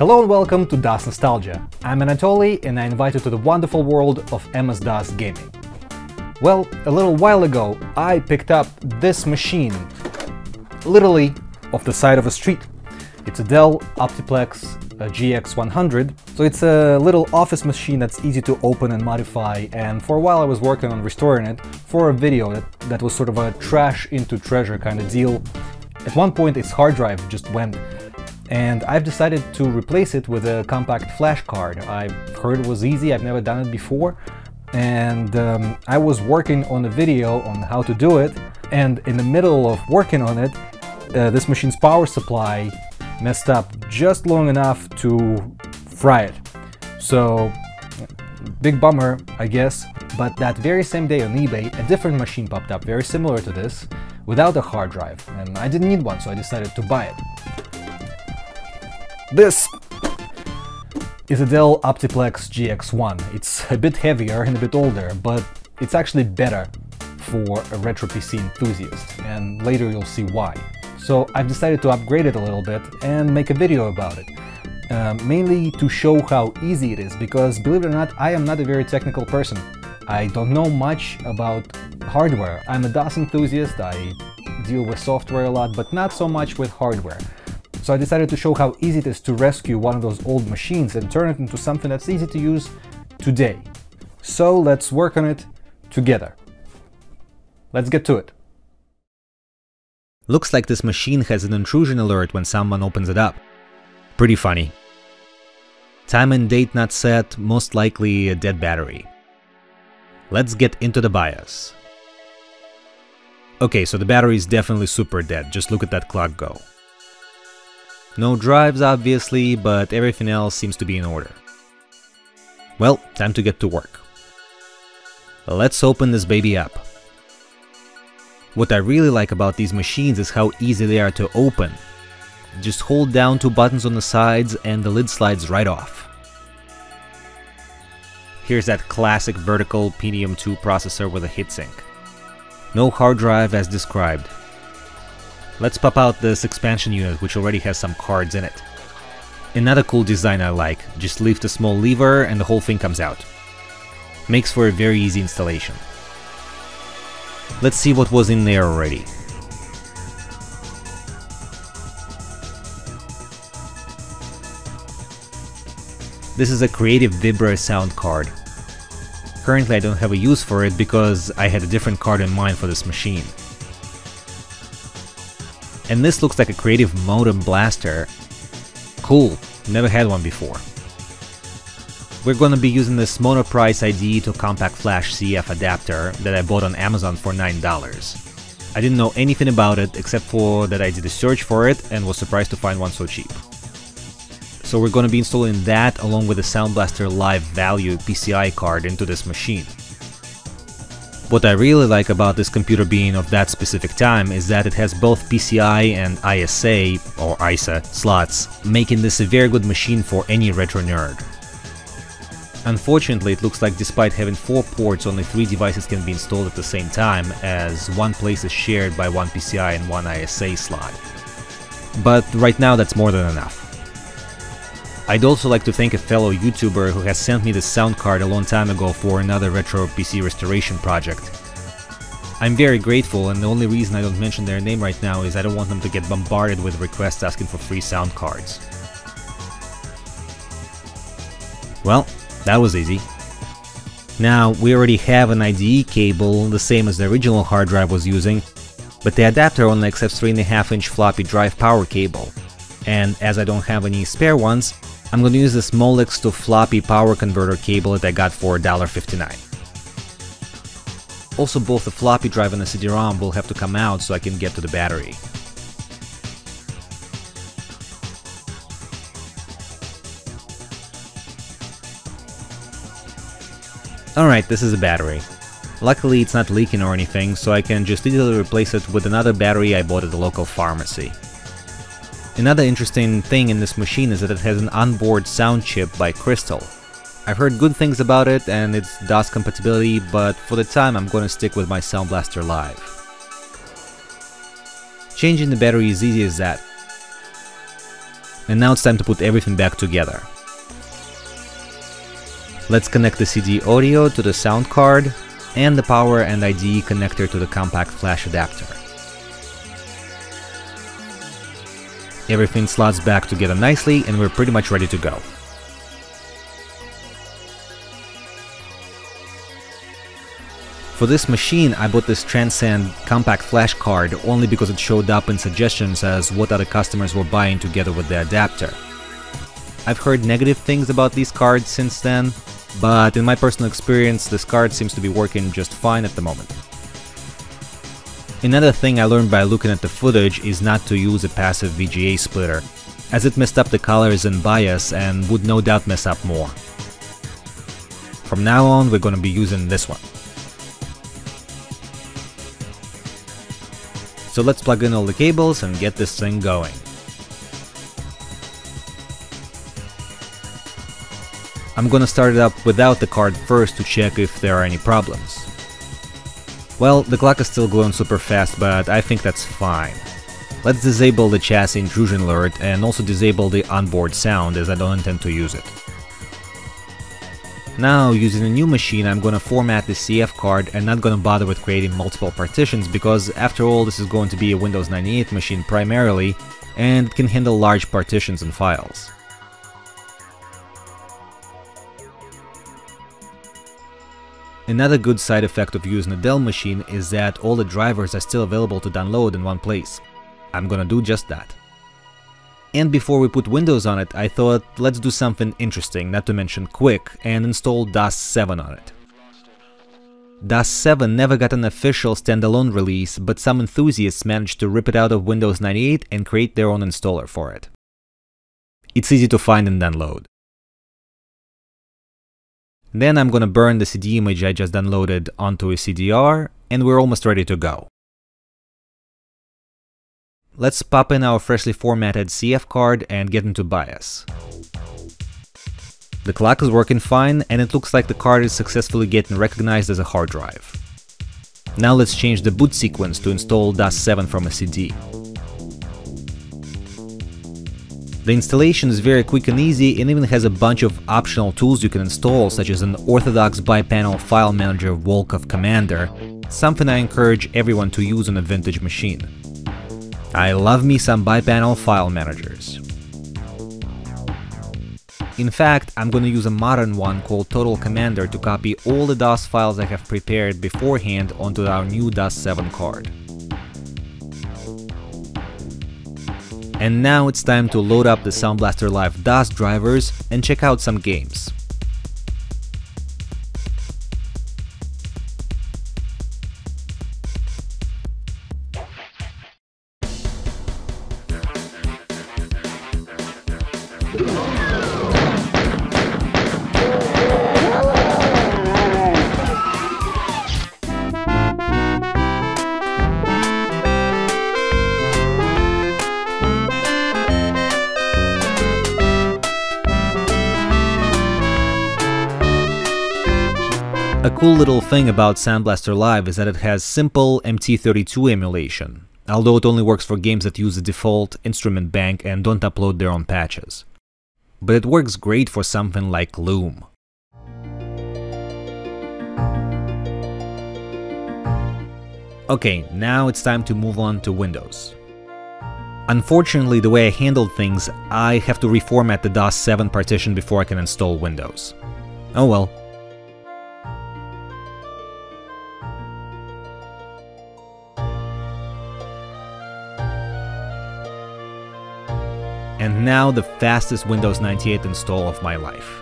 Hello and welcome to DOS Nostalgia. I'm Anatoly and I invite you to the wonderful world of MS-DOS gaming. Well, a little while ago I picked up this machine, literally off the side of a street. It's a Dell Optiplex GX100, so it's a little office machine that's easy to open and modify and for a while I was working on restoring it for a video that, that was sort of a trash into treasure kind of deal. At one point its hard drive just went and I've decided to replace it with a compact flash card. I've heard it was easy, I've never done it before, and um, I was working on a video on how to do it, and in the middle of working on it, uh, this machine's power supply messed up just long enough to fry it. So, big bummer, I guess, but that very same day on eBay, a different machine popped up very similar to this, without a hard drive, and I didn't need one, so I decided to buy it. This is a Dell Optiplex GX1. It's a bit heavier and a bit older, but it's actually better for a retro PC enthusiast, and later you'll see why. So I've decided to upgrade it a little bit and make a video about it. Um, mainly to show how easy it is, because believe it or not, I am not a very technical person. I don't know much about hardware. I'm a DOS enthusiast, I deal with software a lot, but not so much with hardware. So I decided to show how easy it is to rescue one of those old machines and turn it into something that's easy to use today. So let's work on it together. Let's get to it. Looks like this machine has an intrusion alert when someone opens it up. Pretty funny. Time and date not set, most likely a dead battery. Let's get into the BIOS. Okay, so the battery is definitely super dead, just look at that clock go. No drives obviously, but everything else seems to be in order. Well, time to get to work. Let's open this baby up. What I really like about these machines is how easy they are to open. Just hold down two buttons on the sides and the lid slides right off. Here's that classic vertical Pentium 2 processor with a heatsink. No hard drive as described, Let's pop out this expansion unit which already has some cards in it. Another cool design I like, just lift a small lever and the whole thing comes out. Makes for a very easy installation. Let's see what was in there already. This is a Creative Vibra sound card. Currently I don't have a use for it because I had a different card in mind for this machine. And this looks like a creative modem blaster. Cool, never had one before. We're gonna be using this Monoprice IDE to Compact Flash CF adapter that I bought on Amazon for $9. I didn't know anything about it except for that I did a search for it and was surprised to find one so cheap. So we're gonna be installing that along with the Sound Blaster Live Value PCI card into this machine. What I really like about this computer being of that specific time is that it has both PCI and ISA, or ISA, slots, making this a very good machine for any retro nerd. Unfortunately, it looks like despite having 4 ports, only 3 devices can be installed at the same time, as one place is shared by one PCI and one ISA slot. But right now that's more than enough. I'd also like to thank a fellow YouTuber who has sent me this sound card a long time ago for another retro PC restoration project. I'm very grateful and the only reason I don't mention their name right now is I don't want them to get bombarded with requests asking for free sound cards. Well, that was easy. Now, we already have an IDE cable, the same as the original hard drive was using, but the adapter only accepts 3.5 inch floppy drive power cable. And as I don't have any spare ones, I'm gonna use this Molex to floppy power converter cable that I got for $1.59. Also both the floppy drive and the CD-ROM will have to come out so I can get to the battery. Alright, this is a battery. Luckily it's not leaking or anything, so I can just easily replace it with another battery I bought at the local pharmacy. Another interesting thing in this machine is that it has an onboard sound chip by Crystal. I've heard good things about it and its DOS compatibility, but for the time I'm going to stick with my Sound Blaster Live. Changing the battery is easy as that. And now it's time to put everything back together. Let's connect the CD audio to the sound card and the power and IDE connector to the compact flash adapter. Everything slots back together nicely and we're pretty much ready to go. For this machine I bought this Transcend compact flash card only because it showed up in suggestions as what other customers were buying together with the adapter. I've heard negative things about these cards since then, but in my personal experience this card seems to be working just fine at the moment. Another thing I learned by looking at the footage is not to use a passive VGA splitter, as it messed up the colors and bias and would no doubt mess up more. From now on we're gonna be using this one. So let's plug in all the cables and get this thing going. I'm gonna start it up without the card first to check if there are any problems. Well, the clock is still going super fast, but I think that's fine. Let's disable the chassis intrusion alert and also disable the onboard sound as I don't intend to use it. Now, using a new machine, I'm gonna format the CF card and not gonna bother with creating multiple partitions because after all this is going to be a Windows 98 machine primarily and it can handle large partitions and files. Another good side effect of using a Dell machine is that all the drivers are still available to download in one place. I'm gonna do just that. And before we put Windows on it, I thought let's do something interesting, not to mention quick, and install DOS 7 on it. DOS 7 never got an official standalone release, but some enthusiasts managed to rip it out of Windows 98 and create their own installer for it. It's easy to find and download. Then I'm gonna burn the CD image I just downloaded onto a CDR, and we're almost ready to go. Let's pop in our freshly formatted CF card and get into BIOS. The clock is working fine, and it looks like the card is successfully getting recognized as a hard drive. Now let's change the boot sequence to install DOS 7 from a CD. The installation is very quick and easy and even has a bunch of optional tools you can install such as an orthodox bipanel file manager Volkov Commander, something I encourage everyone to use on a vintage machine. I love me some bipanel file managers. In fact, I'm gonna use a modern one called Total Commander to copy all the DOS files I have prepared beforehand onto our new DOS 7 card. And now it's time to load up the Sound Blaster Live DOS drivers and check out some games. Cool little thing about Sound Blaster Live is that it has simple MT32 emulation, although it only works for games that use the default instrument bank and don't upload their own patches. But it works great for something like Loom. Okay, now it's time to move on to Windows. Unfortunately, the way I handled things, I have to reformat the DOS 7 partition before I can install Windows. Oh well. Now the fastest Windows 98 install of my life.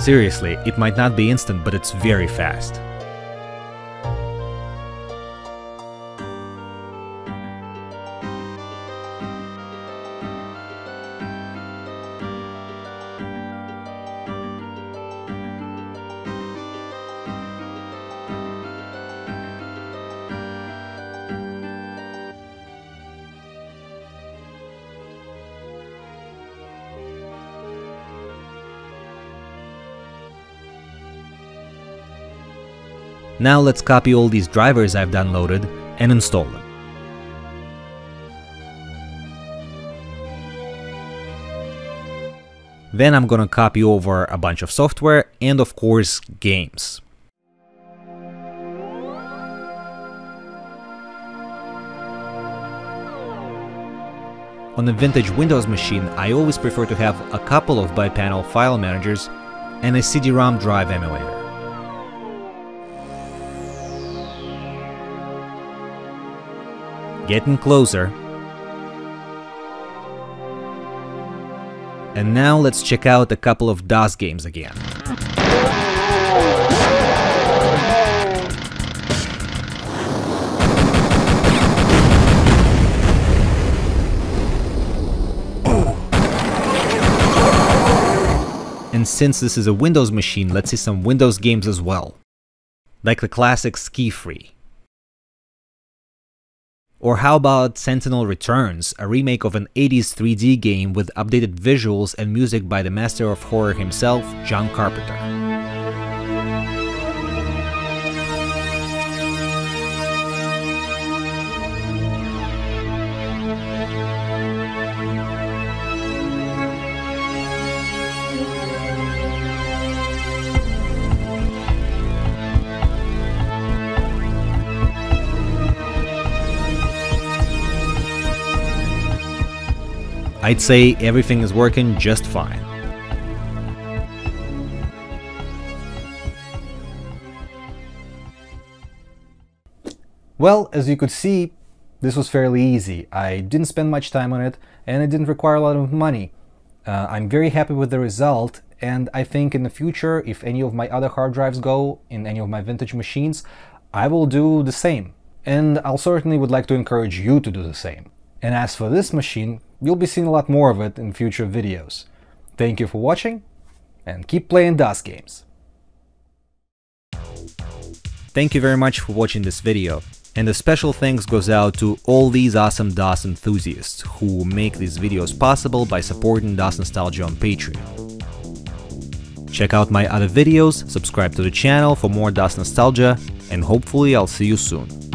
Seriously, it might not be instant, but it's very fast. Now let's copy all these drivers I've downloaded and install them. Then I'm gonna copy over a bunch of software and of course games. On a vintage Windows machine, I always prefer to have a couple of bipanel file managers and a CD-ROM drive emulator. Getting closer. And now let's check out a couple of DOS games again. And since this is a Windows machine, let's see some Windows games as well. Like the classic Ski Free. Or how about Sentinel Returns, a remake of an 80s 3D game with updated visuals and music by the master of horror himself, John Carpenter. I'd say everything is working just fine. Well, as you could see, this was fairly easy. I didn't spend much time on it and it didn't require a lot of money. Uh, I'm very happy with the result and I think in the future, if any of my other hard drives go in any of my vintage machines, I will do the same. And I'll certainly would like to encourage you to do the same. And as for this machine, you'll be seeing a lot more of it in future videos. Thank you for watching, and keep playing DOS games. Thank you very much for watching this video, and a special thanks goes out to all these awesome DOS enthusiasts who make these videos possible by supporting DOS Nostalgia on Patreon. Check out my other videos, subscribe to the channel for more DOS Nostalgia, and hopefully I'll see you soon.